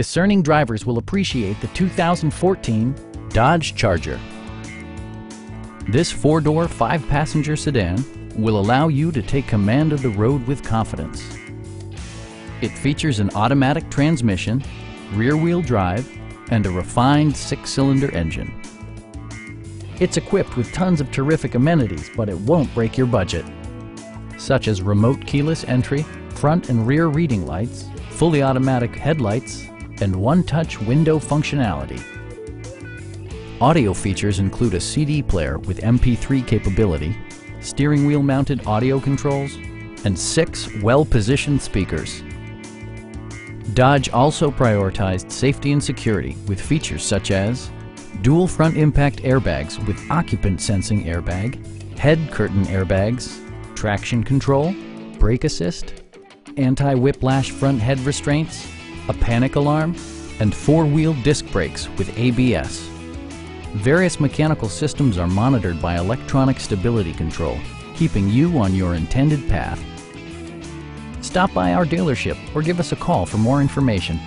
discerning drivers will appreciate the 2014 Dodge Charger. This four-door, five-passenger sedan will allow you to take command of the road with confidence. It features an automatic transmission, rear-wheel drive, and a refined six-cylinder engine. It's equipped with tons of terrific amenities, but it won't break your budget, such as remote keyless entry, front and rear reading lights, fully automatic headlights, and one-touch window functionality. Audio features include a CD player with MP3 capability, steering wheel mounted audio controls, and six well-positioned speakers. Dodge also prioritized safety and security with features such as dual front impact airbags with occupant sensing airbag, head curtain airbags, traction control, brake assist, anti-whiplash front head restraints, a panic alarm, and four-wheel disc brakes with ABS. Various mechanical systems are monitored by electronic stability control, keeping you on your intended path. Stop by our dealership or give us a call for more information.